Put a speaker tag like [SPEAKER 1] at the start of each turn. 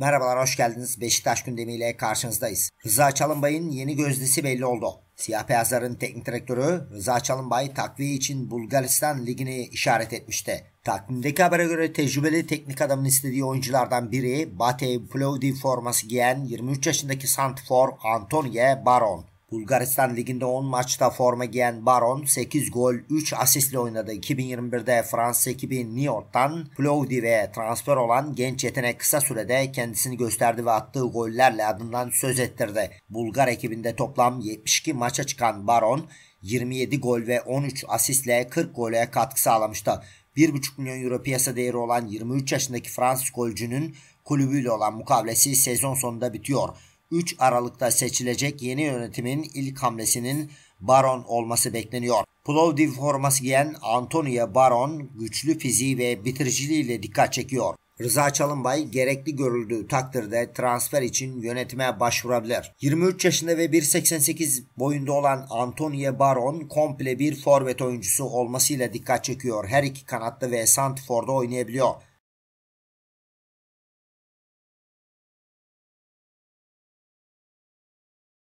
[SPEAKER 1] Merhabalar hoş geldiniz. Beşiktaş gündemiyle karşınızdayız. Rıza Çalınbay'ın yeni gözdesi belli oldu. Siyah beyazların teknik direktörü Rıza Çalınbay takviye için Bulgaristan ligini işaret etmişti. Takvimdeki habere göre tecrübeli teknik adamın istediği oyunculardan biri Bate Plovdiv forması giyen 23 yaşındaki Santfor Antonije Baron. Bulgaristan Ligi'nde 10 maçta forma giyen Baron 8 gol 3 asistle oynadı. 2021'de Fransız ekibi New York'tan Plovdiv'e transfer olan genç yetenek kısa sürede kendisini gösterdi ve attığı gollerle adından söz ettirdi. Bulgar ekibinde toplam 72 maça çıkan Baron 27 gol ve 13 asistle 40 gole katkı sağlamıştı. 1,5 milyon euro piyasa değeri olan 23 yaşındaki Fransız golcünün kulübüyle olan mukavelesi sezon sonunda bitiyor. 3 Aralık'ta seçilecek yeni yönetimin ilk hamlesinin Baron olması bekleniyor. Plovdiv forması giyen Antonio Baron güçlü fiziği ve bitiriciliğiyle dikkat çekiyor. Rıza Çalınbay gerekli görüldüğü takdirde transfer için yönetime başvurabilir. 23 yaşında ve 1.88 boyunda olan Antonio Baron komple bir forvet oyuncusu olmasıyla dikkat çekiyor. Her iki kanatta ve Santfor'da oynayabiliyor.